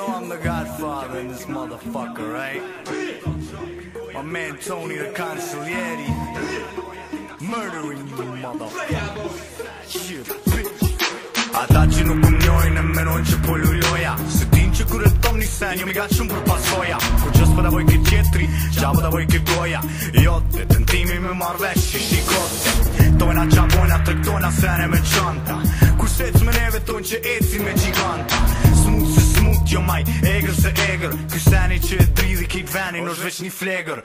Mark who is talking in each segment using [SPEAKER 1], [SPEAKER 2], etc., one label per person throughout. [SPEAKER 1] know I'm the godfather in this motherfucker, right? My man Tony the Consigliere Murdering you, motherfucker Yeah, bitch A ta që nuk më njojnë e meron që po lulloja Se din që kërë të tom një sen, jemi ga shumë për pasoja Kur gjës për da voj këtë qetri, qa për da voj këtë goja Jote, të ntimi me marvesh që shikote Tojna qa bojna, trektona sene me qanta Kur se të më neve tojnë që eci me gjiganta jo maj Egrë se egrë Kyseni që e dridhi kejt venin është veç një flegër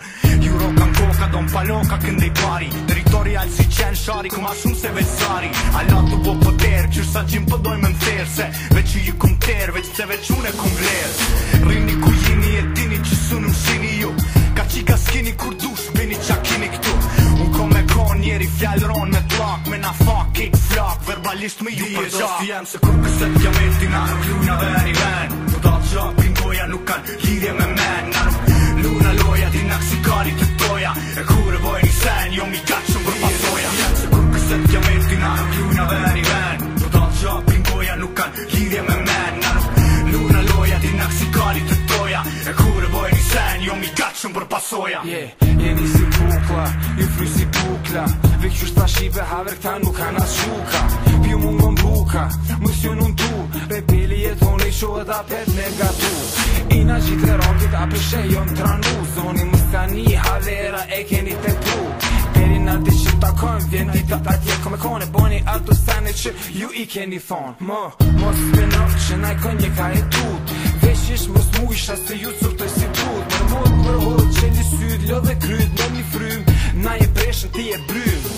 [SPEAKER 1] Juro kanë koka do m'paloka këndej pari Teritori alë si qenë shari Këma shumë se veç sari Alla të po pëter Qërë sa gjimë pëdoj po me më therë Se veç ju ju kum tërë, Veç se veç une kum vlerë Rini ku jini e dini që sunë më shini ju Ka qika skini kur dush Bini qa kini këtu Unë ko me kon njeri fjallron me t'lak Me na faki kick flak Verbalist me ju përgjak Dije që se kur kësët jam e tina Në Je, yeah. Jemi si bukla, ju fry si kukla Vek qysh ta shive haver këta nuk ka nas shuka Pju mu më mbuka, më sju në ndu Rebeli e toni qo e da pet me gatu Ina gjitë e rogit a pëshe jo në tranu Zoni më një havera e keni të pu Deri në ati që ta kojmë, vjen i të tatje Kome kone, boni ato sani që ju i keni thonë Më, mos të në që na një ka e tut Veshish më smu isha se ju të gjo dhe kryt Në një frym, na i breshën ti e brym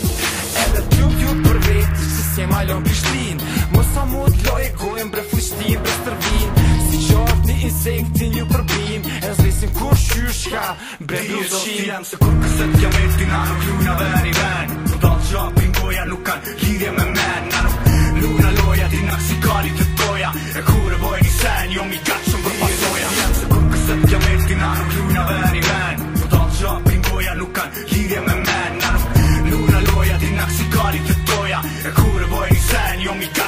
[SPEAKER 1] Edhe të nuk ju përvejt Se si e malon Më sa mu të loj e gojnë Bre fuqtin, bre stërvin Si qartë një insektin një përbim E zlesin kur shyshka Bre një të Se kur kësët kja me ti nga nuk luna dhe një ven Në dalë qa pëjnë goja nuk kanë lidhje me men Në nuk luna loja ti nga si kalit të toja E kur e boj një sen Jo mi gatshëm për pasoja Se kur kësët kjo me ti nga nuk luna dhe një ven only God.